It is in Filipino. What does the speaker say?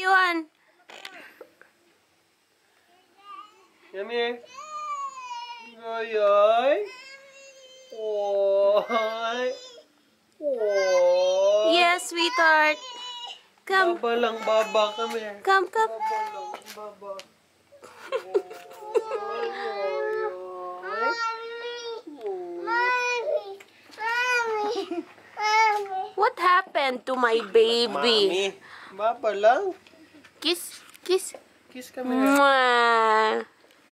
Yuan. Come here. Ay, ay. Oy. Oy. Yes, sweetheart. Come, Baba lang, baba. Come here. come, come. Baba lang, baba. Oy, oy, oy. What happened to my baby? Mami. Baba lang. Kiss, kiss. Kiss kami. Mwah.